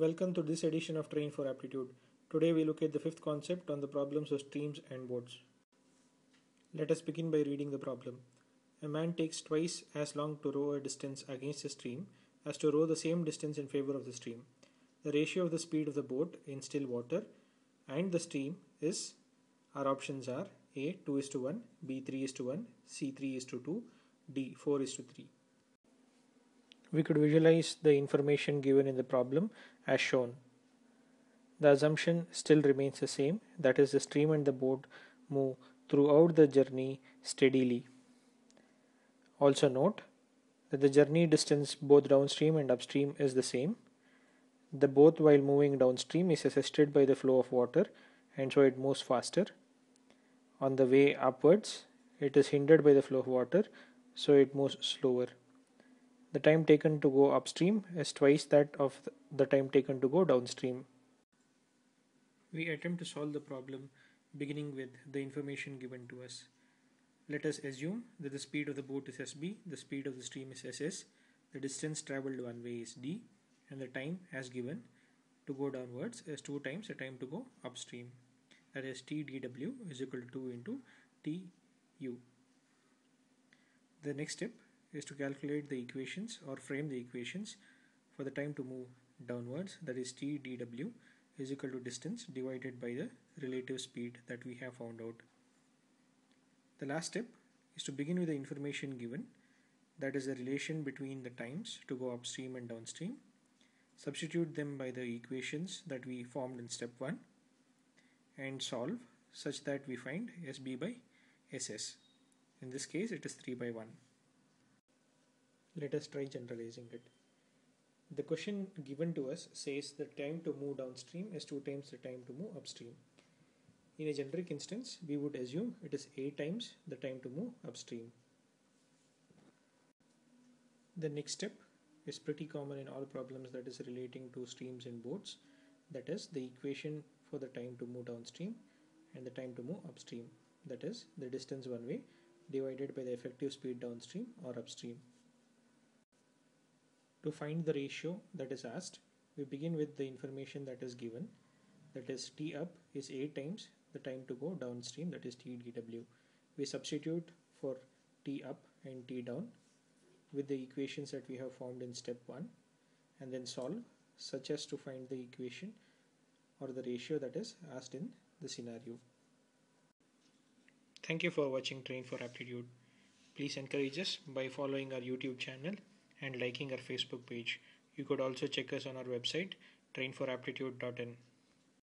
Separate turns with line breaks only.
Welcome to this edition of Train for Aptitude. Today we look at the fifth concept on the problems of streams and boats. Let us begin by reading the problem. A man takes twice as long to row a distance against a stream as to row the same distance in favor of the stream. The ratio of the speed of the boat in still water and the stream is our options are A 2 is to 1, B 3 is to 1, C 3 is to 2, D 4 is to 3. We could visualize the information given in the problem as shown. The assumption still remains the same, that is the stream and the boat move throughout the journey steadily. Also note that the journey distance both downstream and upstream is the same. The boat while moving downstream is assisted by the flow of water and so it moves faster. On the way upwards, it is hindered by the flow of water, so it moves slower. The time taken to go upstream is twice that of the time taken to go downstream. We attempt to solve the problem beginning with the information given to us. Let us assume that the speed of the boat is SB, the speed of the stream is SS, the distance traveled one way is D, and the time as given to go downwards is 2 times the time to go upstream. That is TDW is equal to 2 into TU. The next step is to calculate the equations or frame the equations for the time to move downwards that is t dw is equal to distance divided by the relative speed that we have found out. The last step is to begin with the information given that is the relation between the times to go upstream and downstream substitute them by the equations that we formed in step 1 and solve such that we find SB by SS. In this case it is 3 by 1. Let us try generalizing it. The question given to us says the time to move downstream is 2 times the time to move upstream. In a generic instance, we would assume it is 8 times the time to move upstream. The next step is pretty common in all problems that is relating to streams and boats. That is the equation for the time to move downstream and the time to move upstream. That is the distance one way divided by the effective speed downstream or upstream. To find the ratio that is asked, we begin with the information that is given. That is T up is 8 times the time to go downstream that is T dW. We substitute for T up and T down with the equations that we have formed in step 1 and then solve such as to find the equation or the ratio that is asked in the scenario. Thank you for watching Train for Aptitude. Please encourage us by following our YouTube channel and liking our Facebook page. You could also check us on our website trainforaptitude.in.